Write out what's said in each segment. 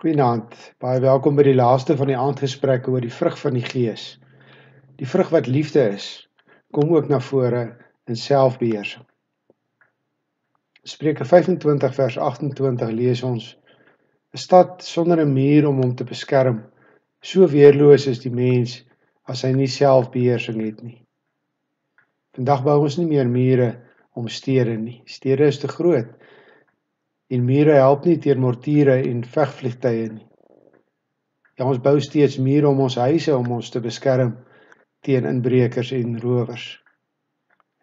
Goeienaand. Baie welkom by die laaste van die aandgesprekke oor die vrug van die Gees. Die vrug wat liefde is, kom ook na vore in selfbeheersing. Spreuke 25 vers 28 lees ons: 'n Stad sonder 'n muur om hom te beskerm, so weerloos is die mens as hy nie selfbeheersing het nie. Vandag bou ons nie meer mure om stede nie. Stede is te groot en mure help nie teen mortiere en vegvliegtye nie. Ja, ons bou steeds mure om ons huise om ons te beskerm teen inbrekers en rowers.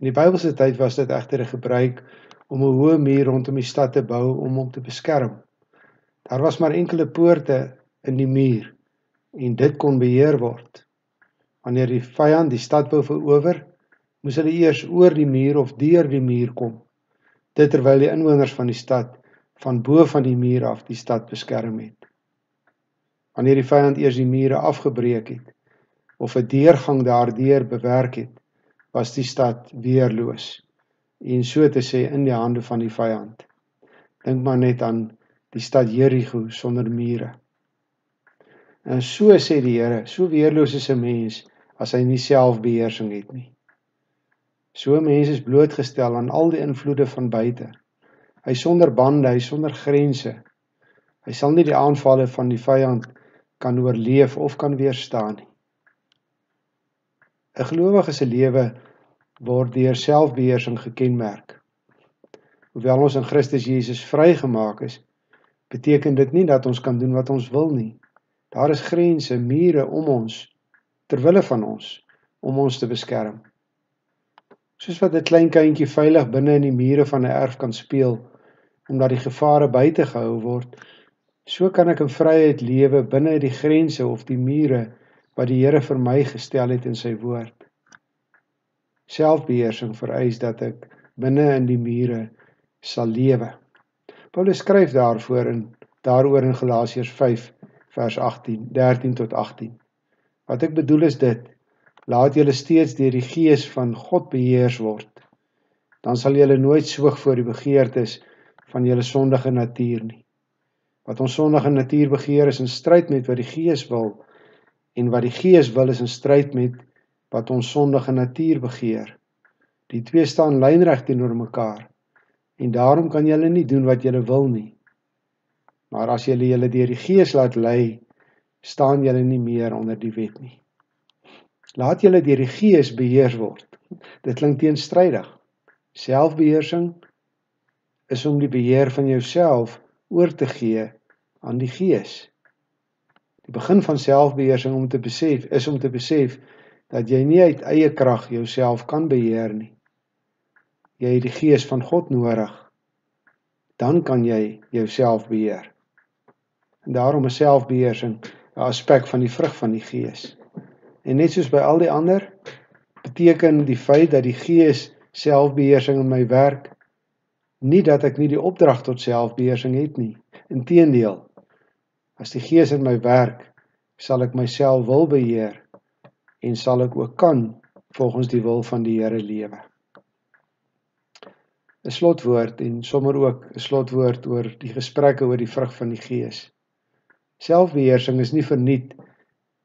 In die Bybelse tyd was dit egter 'n gebruik om 'n hoë muur rondom die stad te bou om hom te beskerm. Daar was maar enkele poorte in die muur en dit kon beheer word. Wanneer die vyand die stad wou verower, moes hulle eers oor die muur of deur die muur kom. Dit terwyl die inwoners van die stad van bo van die muur af die stad beskerm het. Wanneer die vyand eers die mure afgebreek het of 'n deurgang daardeur bewerk het, was die stad weerloos en so te sê in die hande van die vyand. Dink maar net aan die stad Jerigo sonder mure. En so sê die Here, so weerloos is 'n mens as hy nie selfbeheersing het nie. So mense is blootgestel aan al die invloede van buite Hy sonder bande, hy sonder grense. Hy sal nie die aanvalle van die vyand kan oorleef of kan weerstaan nie. 'n Gelowige se lewe word deur selfbeheersing gekenmerk. Hoewel ons in Christus Jesus vrygemaak is, beteken dit nie dat ons kan doen wat ons wil nie. Daar is grense, mure om ons ter wille van ons om ons te beskerm. Soos wat 'n klein kindjie veilig binne in die mure van 'n erf kan speel, omdat die gevare buite gehou word. So kan ek in vryheid lewe binne die grense of die mure wat die Here vir my gestel het in sy woord. Selfbeheersing vereis dat ek binne in die mure sal lewe. Paulus skryf daarvoor in daaroor in Galasiërs 5 vers 18, 13 tot 18. Wat ek bedoel is dit: laat julle steeds deur die gees van God beheers word. Dan sal julle nooit soog voor die begeertes van julle sondige natuur nie. Wat ons sondige natuur begeer is in stryd met wat die Gees wil en wat die Gees wil is in stryd met wat ons sondige natuur begeer. Die twee staan lynreg teenoor mekaar. En daarom kan julle nie doen wat julle wil nie. Maar as julle julle deur die Gees laat lei, staan julle nie meer onder die wet nie. Laat julle deur die Gees beheer word. Dit klink teenstrydig. Selfbeheersing is om die beheer van jouself oor te gee aan die Gees. Die begin van selfbeheersing om te besef is om te besef dat jy nie uit eie krag jouself kan beheer nie. Jy het die Gees van God nodig. Dan kan jy jouself beheer. En daarom is selfbeheersing 'n aspek van die vrug van die Gees. En net soos by al die ander beteken die feit dat die Gees selfbeheersing in my werk nie dat ek nie die opdrag tot selfbeheersing het nie. Inteendeel, as die Gees in my werk, sal ek myself wil beheer en sal ek ook kan volgens die wil van die Here lewe. 'n Slotwoord en sommer ook 'n slotwoord oor die gesprekke oor die vrug van die Gees. Selfbeheersing is nie verniet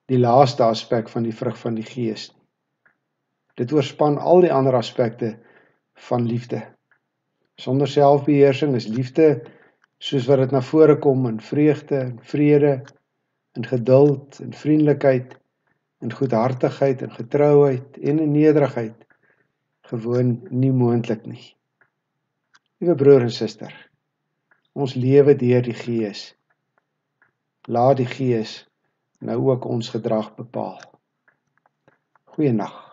die laaste aspek van die vrug van die Gees nie. Dit oorspan al die ander aspekte van liefde. Sonder selfbeheersing is liefde soos wat dit na vore kom in vreugde en vrede, in geduld en vriendelikheid, in goedhartigheid en getrouheid en in nederigheid gewoon nie moontlik nie. Liewe broer en suster, ons lewe deur die Gees. Laat die Gees nou ook ons gedrag bepaal. Goeienaand.